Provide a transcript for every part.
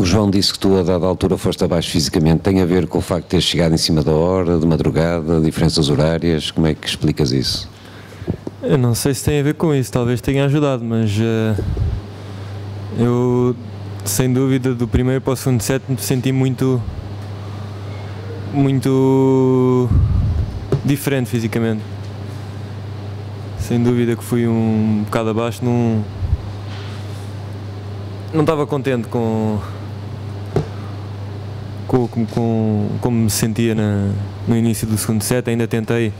O João disse que tu, a dada altura, foste abaixo fisicamente. Tem a ver com o facto de ter chegado em cima da hora, de madrugada, diferenças horárias? Como é que explicas isso? Eu não sei se tem a ver com isso, talvez tenha ajudado, mas uh, eu, sem dúvida, do primeiro para o segundo set me senti muito. muito. diferente fisicamente. Sem dúvida que fui um bocado abaixo, não. não estava contente com com, com, com, como me sentia na, no início do segundo set, ainda tentei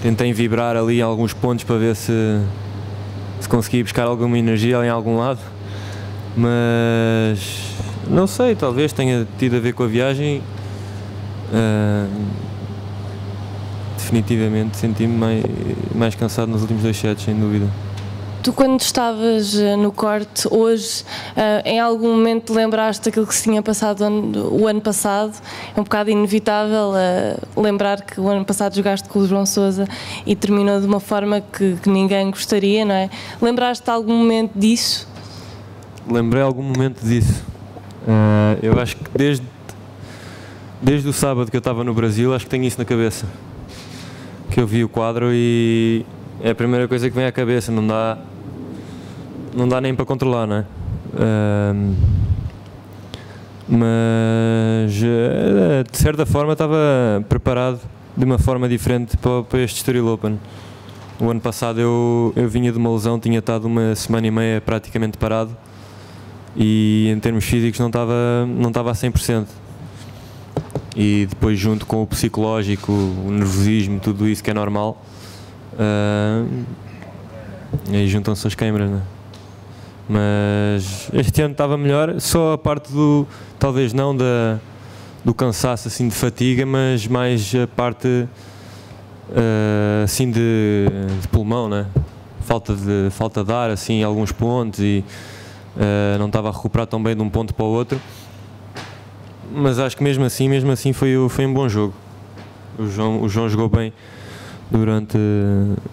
tentei vibrar ali alguns pontos para ver se, se conseguia buscar alguma energia em algum lado. Mas não sei, talvez tenha tido a ver com a viagem. Uh, definitivamente senti-me mais, mais cansado nos últimos dois sets, sem dúvida Tu, quando estavas eh, no corte hoje, uh, em algum momento lembraste daquilo que se tinha passado o ano passado? É um bocado inevitável uh, lembrar que o ano passado jogaste com o João Sousa e terminou de uma forma que, que ninguém gostaria, não é? Lembraste algum momento disso? Lembrei algum momento disso. Uh, eu acho que desde, desde o sábado que eu estava no Brasil, acho que tenho isso na cabeça. Que eu vi o quadro e é a primeira coisa que vem à cabeça, não dá não dá nem para controlar, não é? Uh, mas uh, de certa forma estava preparado de uma forma diferente para, este Estoril Open. O ano passado eu, eu vinha de uma lesão, tinha estado uma semana e meia praticamente parado e em termos físicos não estava, não estava a 100%. E depois junto com o psicológico, o nervosismo, tudo isso que é normal, uh, aí juntam-se as câimbras, não é? Mas este ano estava melhor, só a parte do, talvez não da, do cansaço assim de fatiga, mas mais a parte uh, assim de, de, pulmão, né? Falta de, falta de ar assim alguns pontos e uh, não estava a recuperar tão bem de um ponto para o outro. Mas acho que mesmo assim, mesmo assim foi, foi um bom jogo. O João, o João jogou bem durante,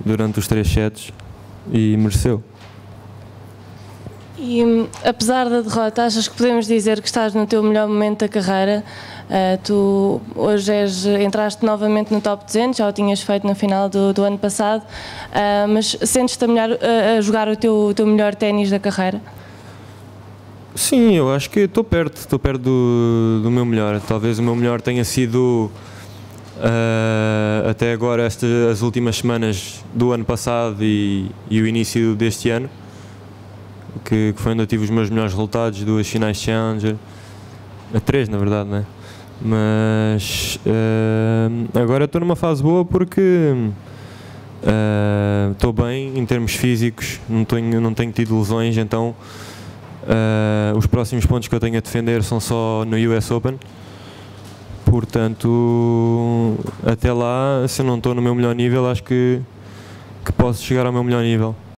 durante os três sets e mereceu. E apesar da derrota, achas que podemos dizer que estás no teu melhor momento da carreira? Uh, tu hoje és, entraste novamente no top 200, já o tinhas feito no final do, do ano passado, uh, mas sentes-te a, uh, a jogar o teu, o teu melhor ténis da carreira? Sim, eu acho que estou perto, estou perto do, do meu melhor. Talvez o meu melhor tenha sido até agora as últimas semanas do ano passado e, e o início deste ano que, que foi onde eu tive os meus melhores resultados, duas finais Challenger, a três na verdade, né? Mas uh, agora estou numa fase boa porque estou uh, bem em termos físicos, não tenho, não tenho tido lesões, então uh, os próximos pontos que eu tenho a defender são só no US Open. Portanto, até lá, se eu não estou no meu melhor nível, acho que, que posso chegar ao meu melhor nível.